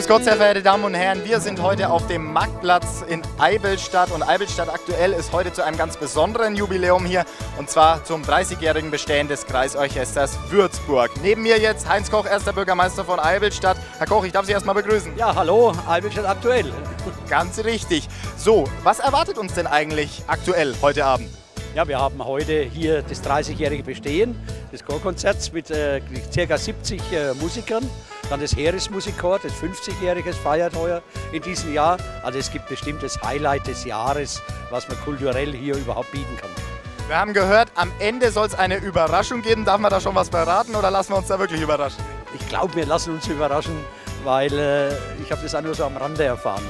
Grüß Gott, sehr verehrte Damen und Herren, wir sind heute auf dem Marktplatz in Eibelstadt und Eibelstadt aktuell ist heute zu einem ganz besonderen Jubiläum hier und zwar zum 30-jährigen Bestehen des Kreisorchesters Würzburg. Neben mir jetzt Heinz Koch, erster Bürgermeister von Eibelstadt. Herr Koch, ich darf Sie erstmal begrüßen. Ja, hallo, Eibelstadt aktuell. Ganz richtig. So, was erwartet uns denn eigentlich aktuell heute Abend? Ja, wir haben heute hier das 30-jährige Bestehen des Chorkonzerts mit äh, ca. 70 äh, Musikern. Dann das Heeresmusikchor, das 50-jähriges feiert heuer in diesem Jahr. Also es gibt bestimmt das Highlight des Jahres, was man kulturell hier überhaupt bieten kann. Wir haben gehört, am Ende soll es eine Überraschung geben. Darf man da schon was verraten oder lassen wir uns da wirklich überraschen? Ich glaube, wir lassen uns überraschen, weil äh, ich habe das auch nur so am Rande erfahren.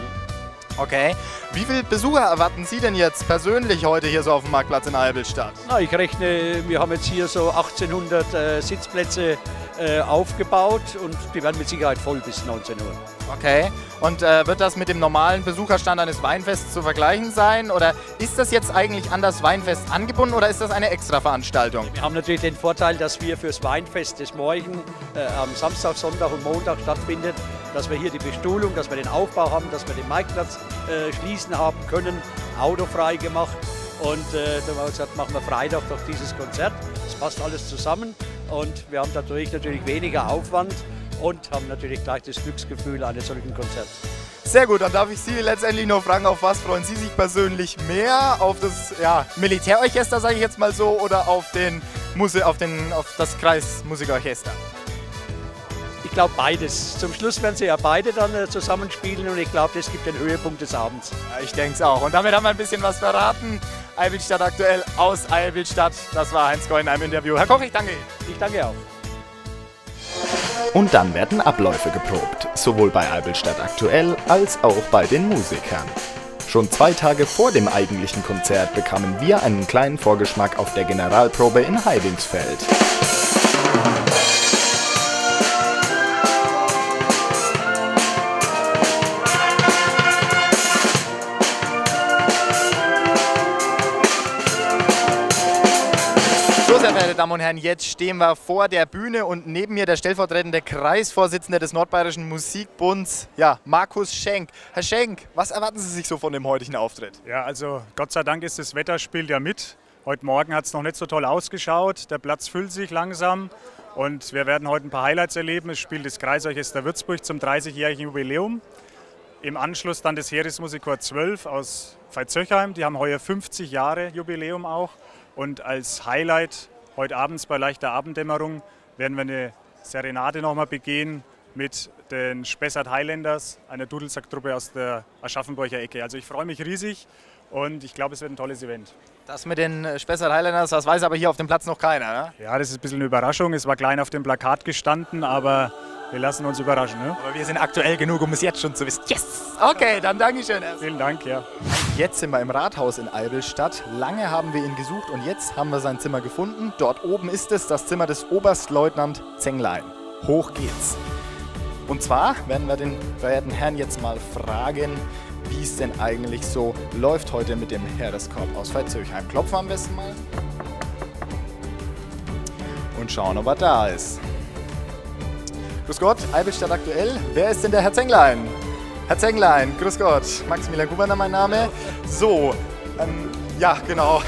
Okay. Wie viele Besucher erwarten Sie denn jetzt persönlich heute hier so auf dem Marktplatz in Eibelstadt? Na, ich rechne, wir haben jetzt hier so 1800 äh, Sitzplätze äh, aufgebaut und die werden mit Sicherheit voll bis 19 Uhr. Okay. Und äh, wird das mit dem normalen Besucherstand eines Weinfests zu vergleichen sein? Oder ist das jetzt eigentlich an das Weinfest angebunden oder ist das eine Extra-Veranstaltung? Wir haben natürlich den Vorteil, dass wir fürs Weinfest des Morgen äh, am Samstag, Sonntag und Montag stattfindet, dass wir hier die Bestuhlung, dass wir den Aufbau haben, dass wir den Marktplatz äh, schließen haben können, autofrei gemacht. Und äh, da haben wir gesagt, machen wir Freitag doch dieses Konzert. Das passt alles zusammen und wir haben dadurch natürlich weniger Aufwand und haben natürlich gleich das Glücksgefühl eines solchen Konzerts. Sehr gut, dann darf ich Sie letztendlich noch fragen, auf was freuen Sie sich persönlich mehr? Auf das ja, Militärorchester, sage ich jetzt mal so, oder auf, den Muse auf, den, auf das Kreismusikorchester? Ich glaube beides. Zum Schluss werden sie ja beide dann äh, zusammenspielen und ich glaube, das gibt den Höhepunkt des Abends. Ja, ich denke es auch. Und damit haben wir ein bisschen was verraten. Eibelstadt aktuell aus Eibelstadt. Das war Heinz Goll in einem Interview. Herr Koch, ich danke Ihnen. Ich danke auch. Und dann werden Abläufe geprobt, sowohl bei Eibelstadt aktuell als auch bei den Musikern. Schon zwei Tage vor dem eigentlichen Konzert bekamen wir einen kleinen Vorgeschmack auf der Generalprobe in Heidingsfeld. Damen und Herren, jetzt stehen wir vor der Bühne und neben mir der stellvertretende Kreisvorsitzende des Nordbayerischen Musikbunds, ja, Markus Schenk. Herr Schenk, was erwarten Sie sich so von dem heutigen Auftritt? Ja, also Gott sei Dank ist das Wetter spielt ja mit. Heute Morgen hat es noch nicht so toll ausgeschaut. Der Platz füllt sich langsam und wir werden heute ein paar Highlights erleben. Es spielt das Kreisorchester Würzburg zum 30-jährigen Jubiläum. Im Anschluss dann das Heeresmusikchor 12 aus Veitshöchheim. Die haben heuer 50 Jahre Jubiläum auch. Und als Highlight heute abends bei leichter Abenddämmerung werden wir eine Serenade nochmal begehen mit den Spessart Highlanders, einer Dudelsack-Truppe aus der Aschaffenburger Ecke. Also ich freue mich riesig und ich glaube, es wird ein tolles Event. Das mit den äh, Spessart Highlanders, das weiß aber hier auf dem Platz noch keiner, ne? Ja, das ist ein bisschen eine Überraschung. Es war klein auf dem Plakat gestanden, aber wir lassen uns überraschen. Ne? Aber wir sind aktuell genug, um es jetzt schon zu wissen. Yes! Okay, dann danke schön. erst. Vielen Dank, ja. Jetzt sind wir im Rathaus in Eibelstadt. Lange haben wir ihn gesucht und jetzt haben wir sein Zimmer gefunden. Dort oben ist es das Zimmer des Oberstleutnant Zenglein. Hoch geht's. Und zwar werden wir den verehrten Herrn jetzt mal fragen, wie es denn eigentlich so läuft heute mit dem Heereskorb aus Veitshöchheim. Klopfen am besten mal. Und schauen, ob er da ist. Grüß Gott, Eibelstadt aktuell. Wer ist denn der Herr Zenglein? Herr Zenglein, grüß Gott. Maximilian Guberner mein Name. So, ähm, ja, genau.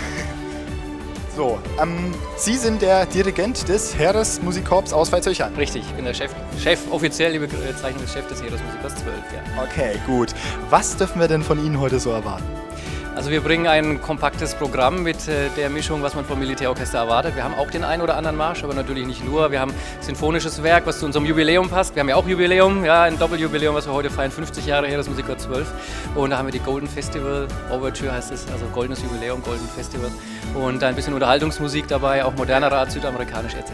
So, ähm, Sie sind der Dirigent des Heeresmusikkorps aus Veitshöchheim. Richtig, ich bin der Chef, Chef offiziell Bezeichnung des Chefs des Heeresmusikers 12, ja. Okay, gut. Was dürfen wir denn von Ihnen heute so erwarten? Also wir bringen ein kompaktes Programm mit äh, der Mischung, was man vom Militärorchester erwartet. Wir haben auch den einen oder anderen Marsch, aber natürlich nicht nur. Wir haben sinfonisches Werk, was zu unserem Jubiläum passt. Wir haben ja auch Jubiläum, ja, ein Doppeljubiläum, was wir heute feiern, 50 Jahre Heeresmusiker 12. Und da haben wir die Golden Festival, Overture heißt es, also goldenes Jubiläum, Golden Festival. Und ein bisschen Unterhaltungsmusik dabei, auch modernerer Art, südamerikanisch etc.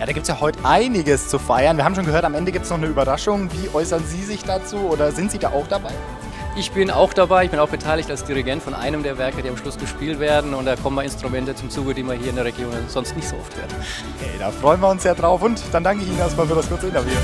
Ja, da gibt es ja heute einiges zu feiern. Wir haben schon gehört, am Ende gibt es noch eine Überraschung. Wie äußern Sie sich dazu oder sind Sie da auch dabei? Ich bin auch dabei, ich bin auch beteiligt als Dirigent von einem der Werke, die am Schluss gespielt werden. Und da kommen mal Instrumente zum Zuge, die man hier in der Region sonst nicht so oft hört. Okay, da freuen wir uns sehr drauf und dann danke ich Ihnen erstmal für das kurze Interview.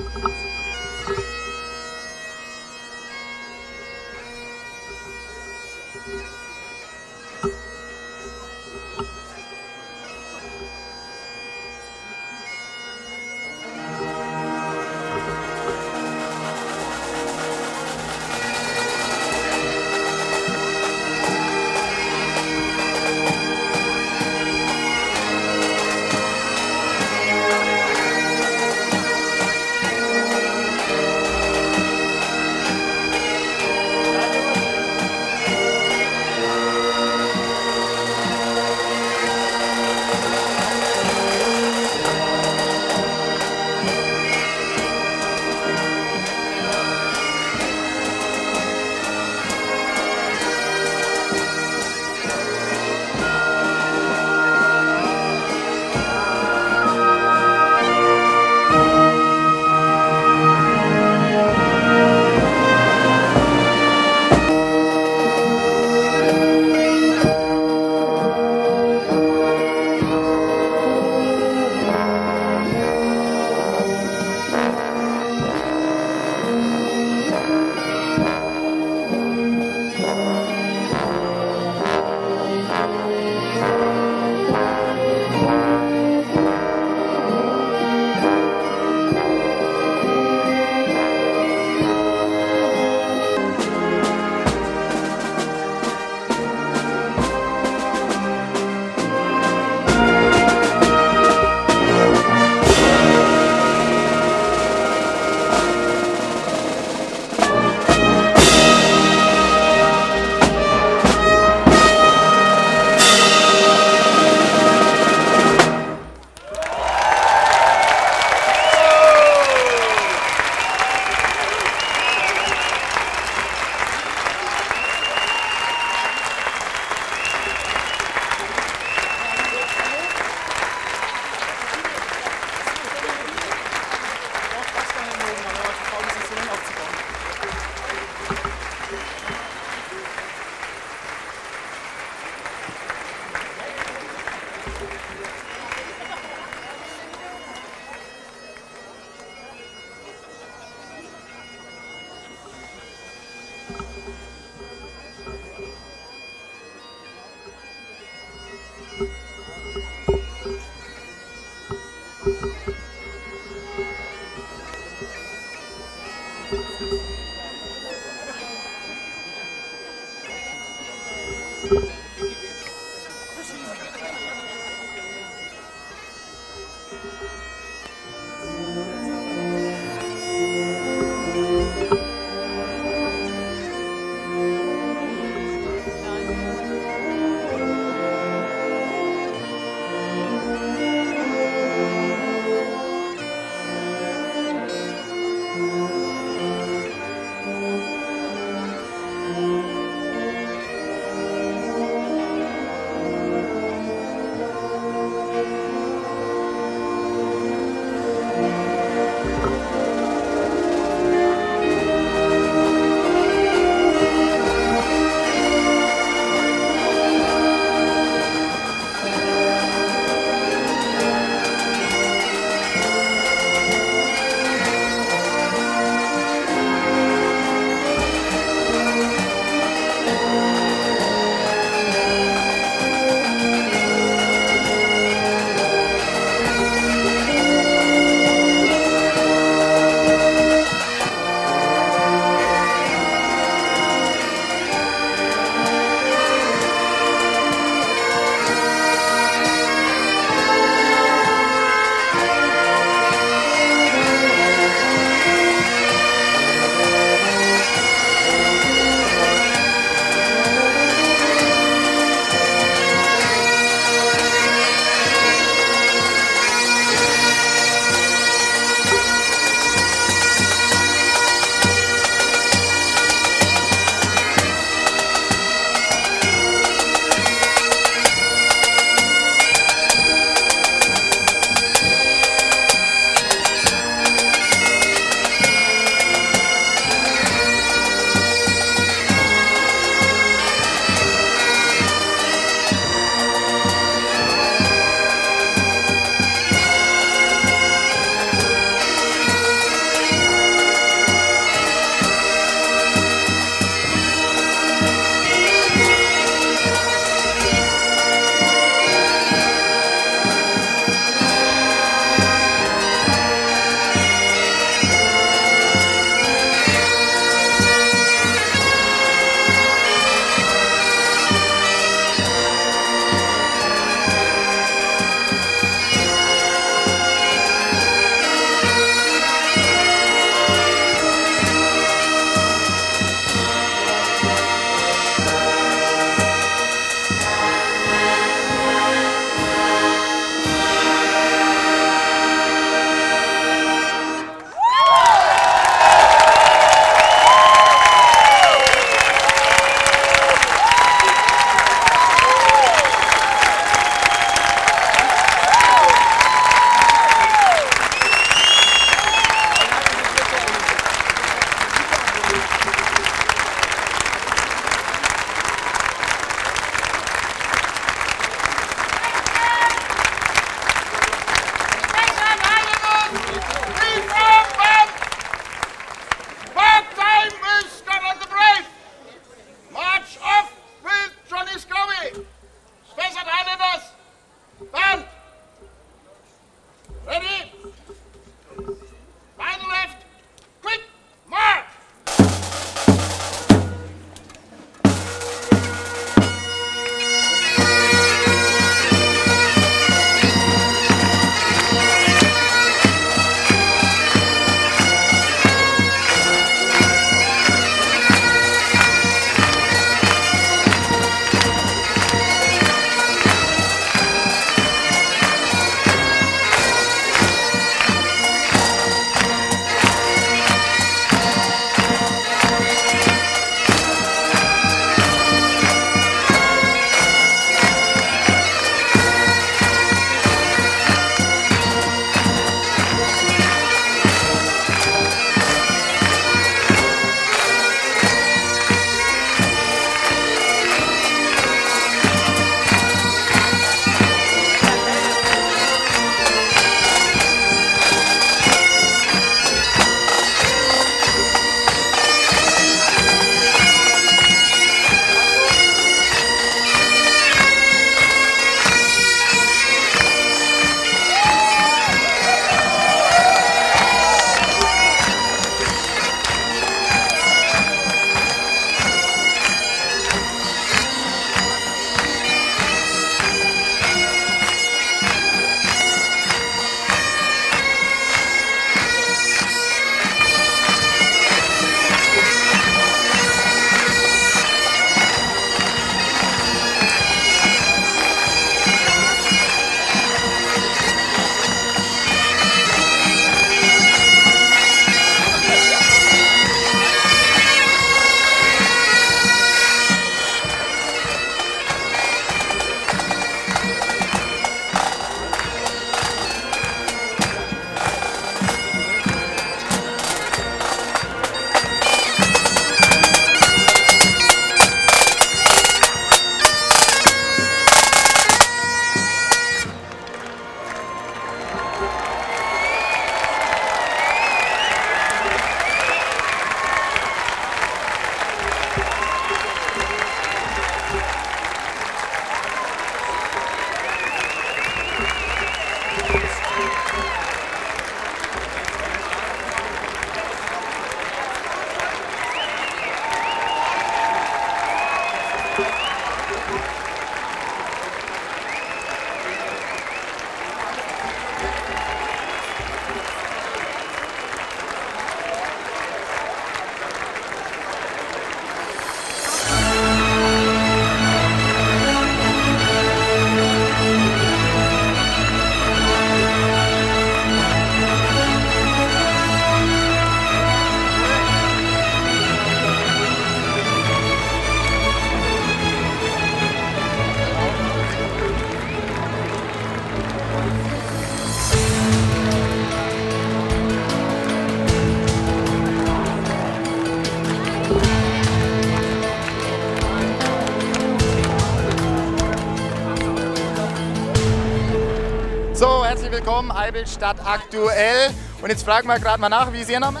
Eibelstadt aktuell. Und jetzt fragen wir gerade mal nach, wie ist Ihr Name?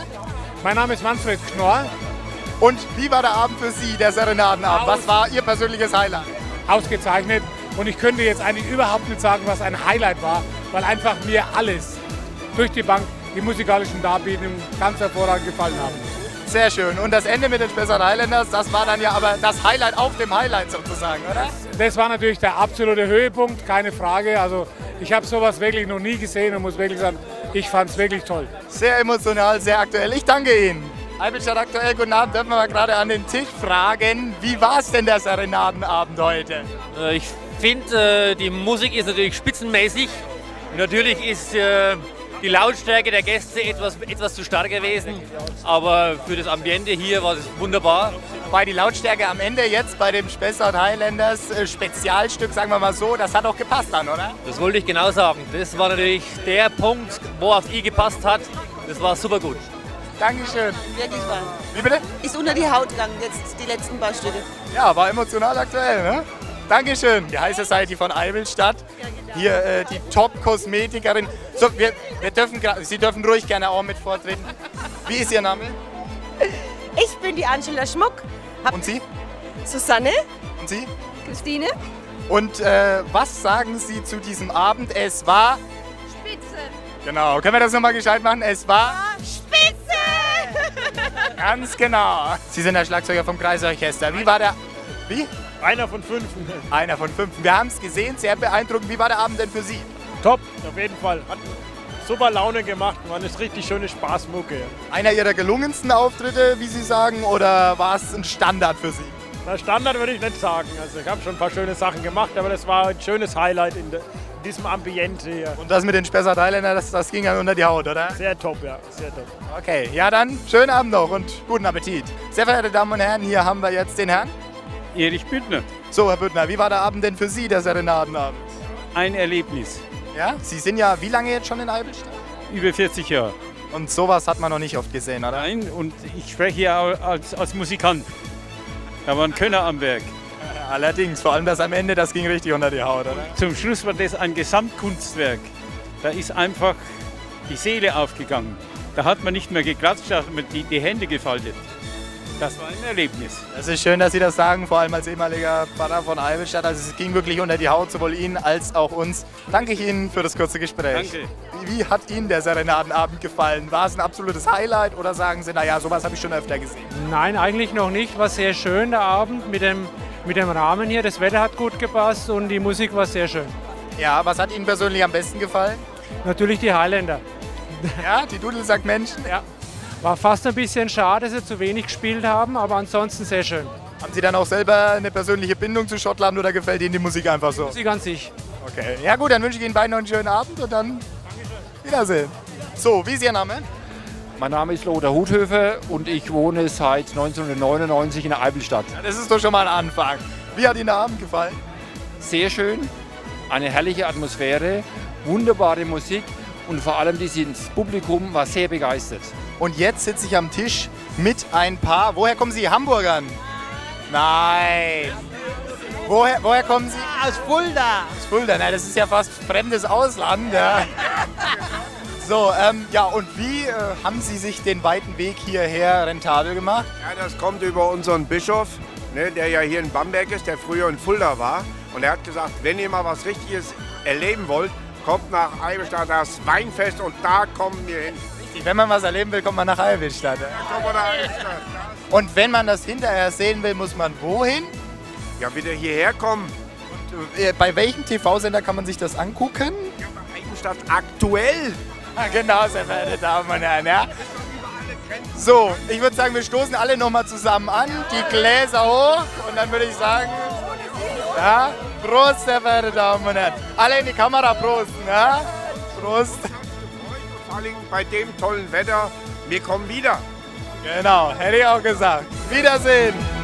Mein Name ist Manfred Knorr. Und wie war der Abend für Sie, der Serenadenabend? Was war Ihr persönliches Highlight? Ausgezeichnet. Und ich könnte jetzt eigentlich überhaupt nicht sagen, was ein Highlight war, weil einfach mir alles durch die Bank, die musikalischen Darbietungen ganz hervorragend gefallen haben. Sehr schön. Und das Ende mit den Spessart Highlanders, das war dann ja aber das Highlight auf dem Highlight sozusagen, oder? Das war natürlich der absolute Höhepunkt, keine Frage. Also ich habe sowas wirklich noch nie gesehen und muss wirklich sagen, ich fand es wirklich toll. Sehr emotional, sehr aktuell. Ich danke Ihnen. Eibelstadt aktuell, guten Abend. Dürfen wir mal gerade an den Tisch fragen, wie war es denn der Serenadenabend heute? Äh, Ich finde, äh, die Musik ist natürlich spitzenmäßig. Natürlich ist äh, die Lautstärke der Gäste etwas, etwas zu stark gewesen, aber für das Ambiente hier war es wunderbar. Bei die Lautstärke am Ende jetzt bei dem Spessart Highlanders äh, Spezialstück, sagen wir mal so, das hat auch gepasst dann, oder? Das wollte ich genau sagen. Das war natürlich der Punkt, wo auf I gepasst hat. Das war super gut. Dankeschön. Wirklich wahr. Wie bitte? Ist unter die Haut gegangen, jetzt die letzten paar Stücke. Ja, war emotional aktuell, ne? Dankeschön. Die High Society von Eibelstadt. Hier äh, die Top-Kosmetikerin. So, wir, wir dürfen, Sie dürfen ruhig gerne auch mit vortreten. Wie ist Ihr Name? Ich bin die Angela Schmuck. Hab Und Sie? Susanne. Und Sie? Christine. Und äh, was sagen Sie zu diesem Abend? Es war. Spitze. Genau, können wir das nochmal gescheit machen? Es war. Spitze! Ganz genau. Sie sind der Schlagzeuger vom Kreisorchester. Wie war der. Wie? Einer von fünf. Einer von fünf. Wir haben es gesehen, sehr beeindruckend. Wie war der Abend denn für Sie? Top, auf jeden Fall. Hat super Laune gemacht, war eine richtig schöne Spaßmucke. Einer Ihrer gelungensten Auftritte, wie Sie sagen, oder war es ein Standard für Sie? Na, Standard würde ich nicht sagen. Also ich habe schon ein paar schöne Sachen gemacht, aber das war ein schönes Highlight in, de, in diesem Ambiente hier. Und das mit den Spessart Highländer, das, das ging dann unter die Haut, oder? Sehr top, ja, sehr top. Okay, ja dann, schönen Abend noch und guten Appetit. Sehr verehrte Damen und Herren, hier haben wir jetzt den Herrn. Erich Büttner, So, Herr Büttner, wie war der Abend denn für Sie, der Serenadenabend? ein Erlebnis. Ja, Sie sind ja wie lange jetzt schon in Eibelstadt? Über 40 Jahre. Und sowas hat man noch nicht oft gesehen, oder? Nein, und ich spreche ja auch als, als Musikant. Da war ein Könner am Werk. Allerdings, vor allem das am Ende, das ging richtig unter die Haut, oder? Zum Schluss war das ein Gesamtkunstwerk. Da ist einfach die Seele aufgegangen. Da hat man nicht mehr geklatscht, da hat man die, die Hände gefaltet. Das war ein Erlebnis. Es ist schön, dass Sie das sagen, vor allem als ehemaliger Pfarrer von Eibelstadt. Also es ging wirklich unter die Haut, sowohl Ihnen als auch uns. Danke ich Ihnen für das kurze Gespräch. Danke. Wie, wie hat Ihnen der Serenadenabend gefallen? War es ein absolutes Highlight oder sagen Sie, naja, sowas habe ich schon öfter gesehen? Nein, eigentlich noch nicht. War sehr schön der Abend mit dem, mit dem Rahmen hier. Das Wetter hat gut gepasst und die Musik war sehr schön. Ja, was hat Ihnen persönlich am besten gefallen? Natürlich die Highlander. Ja, die Dudelsackmenschen? Ja. War fast ein bisschen schade, dass sie zu wenig gespielt haben, aber ansonsten sehr schön. Haben Sie dann auch selber eine persönliche Bindung zu Schottland oder gefällt Ihnen die Musik einfach so? Musik an sich. Okay. Ja gut, dann wünsche ich Ihnen beiden noch einen schönen Abend und dann Wiedersehen. So, wie ist Ihr Name? Mein Name ist Lothar Huthöfer und ich wohne seit 1999 in der Eibelstadt. Ja, das ist doch schon mal ein Anfang. Wie hat Ihnen der Abend gefallen? Sehr schön, eine herrliche Atmosphäre, wunderbare Musik und vor allem dieses Publikum war sehr begeistert. Und jetzt sitze ich am Tisch mit ein paar. Woher kommen Sie? Hamburgern? Nein. Woher, woher kommen Sie? Aus Fulda. Aus Fulda. Na, das ist ja fast fremdes Ausland. Ja. So, ähm, ja, und wie äh, haben Sie sich den weiten Weg hierher rentabel gemacht? Ja, das kommt über unseren Bischof, ne, der ja hier in Bamberg ist, der früher in Fulda war. Und er hat gesagt, wenn ihr mal was Richtiges erleben wollt, kommt nach Eibenstadt das Weinfest und da kommen wir hin. Wenn man was erleben will, kommt man nach. Ja. Eibenstadt. Und wenn man das hinterher sehen will, muss man wohin? Ja, wieder hierher kommen. Und, äh, bei welchem TV-Sender kann man sich das angucken? Ja, bei Eibenstadt aktuell. Ah, genau, sehr verehrte Damen und Herren. Ja. So, ich würde sagen, wir stoßen alle nochmal zusammen an, die Gläser hoch und dann würde ich sagen, ja, Prost, sehr verehrte Damen und Herren. Alle in die Kamera prosten, ja? Prost. Vor allem bei dem tollen Wetter, wir kommen wieder. Genau, hätte ich auch gesagt. Wiedersehen.